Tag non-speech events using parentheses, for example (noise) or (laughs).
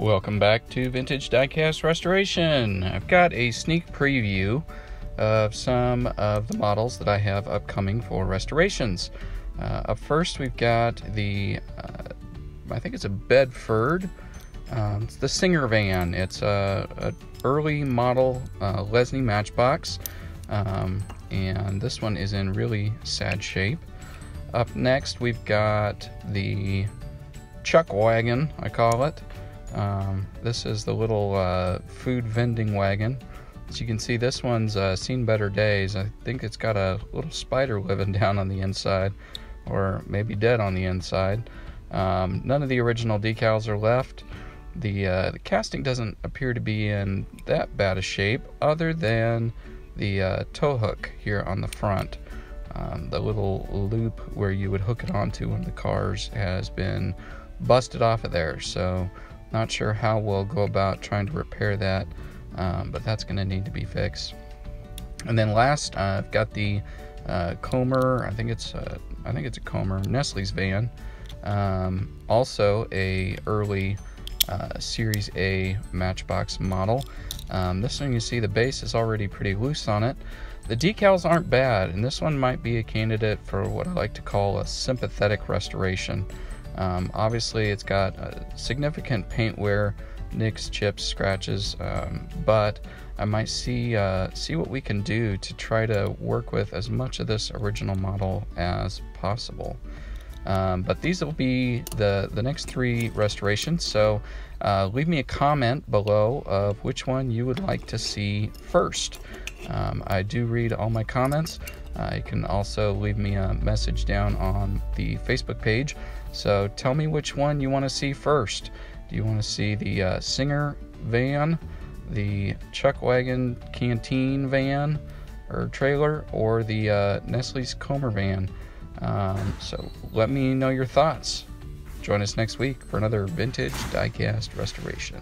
Welcome back to Vintage Diecast Restoration. I've got a sneak preview of some of the models that I have upcoming for restorations. Uh, up first, we've got the, uh, I think it's a Bedford. Um, it's the Singer van. It's a, a early model uh, Lesney Matchbox, um, and this one is in really sad shape. Up next, we've got the Chuck Wagon, I call it. Um, this is the little uh, food vending wagon. As you can see, this one's uh, seen better days. I think it's got a little spider living (laughs) down on the inside, or maybe dead on the inside. Um, none of the original decals are left. The, uh, the casting doesn't appear to be in that bad a shape, other than the uh, tow hook here on the front. Um, the little loop where you would hook it onto one of the cars has been busted off of there. So not sure how we'll go about trying to repair that, um, but that's going to need to be fixed. And then last, uh, I've got the uh, Commer. I think it's a, uh, think it's a Commer Nestle's van. Um, also a early uh, Series A Matchbox model. Um, this one you see the base is already pretty loose on it. The decals aren't bad, and this one might be a candidate for what I like to call a sympathetic restoration. Um, obviously, it's got significant paint wear, nicks, chips, scratches, um, but I might see uh, see what we can do to try to work with as much of this original model as possible. Um, but these will be the the next three restorations. So uh, leave me a comment below of which one you would like to see first. Um, I do read all my comments. Uh, you can also leave me a message down on the Facebook page. So tell me which one you want to see first. Do you want to see the uh, Singer van, the Chuck Wagon Canteen van or trailer, or the uh, Nestle's Commer van? Um, so let me know your thoughts. Join us next week for another vintage diecast restoration.